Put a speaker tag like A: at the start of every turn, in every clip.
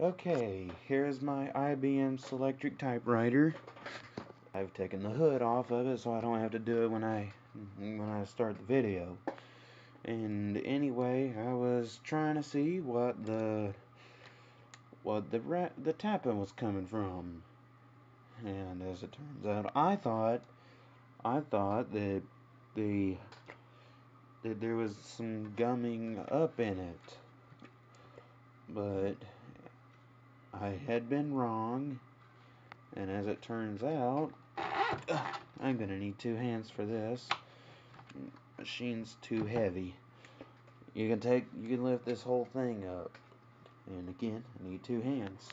A: Okay, here's my IBM Selectric typewriter. I've taken the hood off of it so I don't have to do it when I when I start the video. And anyway, I was trying to see what the what the the tapping was coming from. And as it turns out, I thought I thought that the that there was some gumming up in it. But I had been wrong, and as it turns out, I'm going to need two hands for this. Machine's too heavy. You can take, you can lift this whole thing up. And again, I need two hands.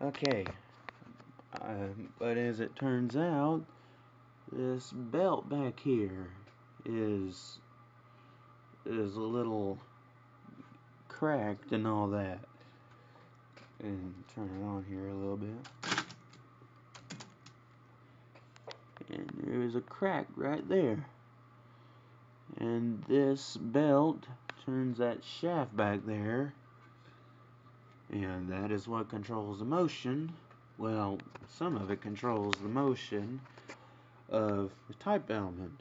A: Okay, uh, but as it turns out, this belt back here is is a little cracked and all that. And turn it on here a little bit. And there's a crack right there. And this belt turns that shaft back there. And that is what controls the motion. Well, some of it controls the motion of the type element.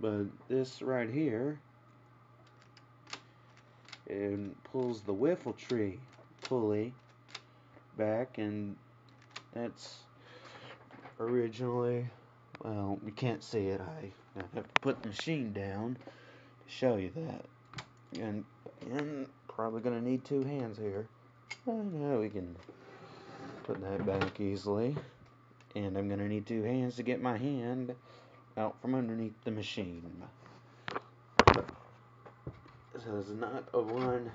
A: But this right here, it pulls the whiffletree pulley back and that's originally, well, you can't see it. I, have to put the machine down to show you that. And, and probably to need two hands here. Now uh, we can put that back easily. And I'm going to need two hands to get my hand out from underneath the machine. This is not a one,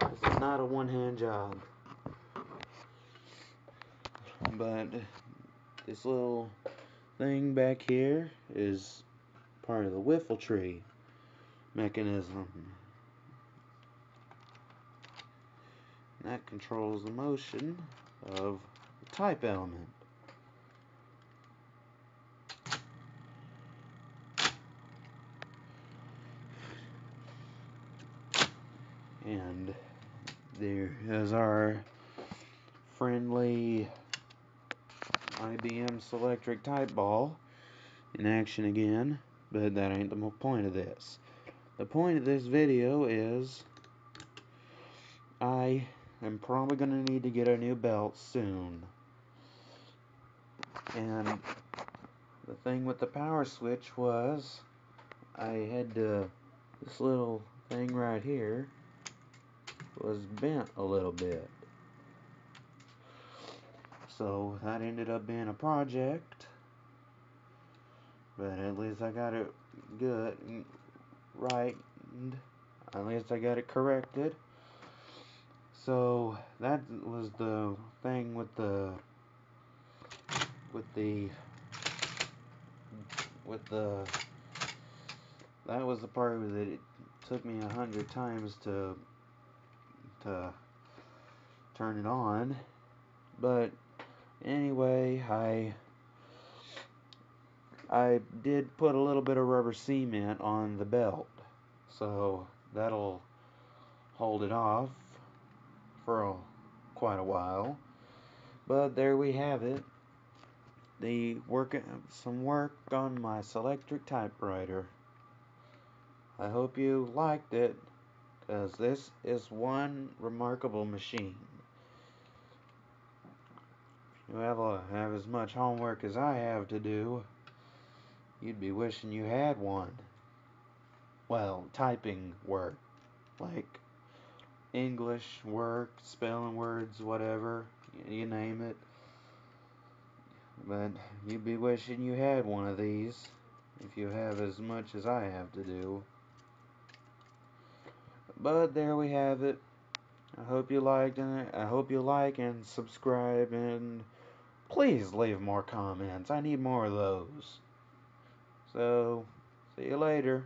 A: this is not a one-hand job. But this little thing back here is part of the whiffletree mechanism. that controls the motion of the type element. And there is our friendly IBM Selectric type ball in action again, but that ain't the point of this. The point of this video is I am probably going to need to get a new belt soon. And the thing with the power switch was I had to, this little thing right here was bent a little bit. So that ended up being a project. But at least I got it good, and right, at least I got it corrected. So that was the thing with the with the with the that was the part that it took me a hundred times to to turn it on. But anyway, I I did put a little bit of rubber cement on the belt. So that'll hold it off for a, quite a while. But there we have it. The work some work on my Selectric typewriter. I hope you liked it because this is one remarkable machine. If you a, have as much homework as I have to do, you'd be wishing you had one. Well, typing work, like English work, spelling words, whatever, you name it. But you'd be wishing you had one of these if you have as much as I have to do. But there we have it. I hope you liked it. I hope you like and subscribe and please leave more comments. I need more of those. So, see you later.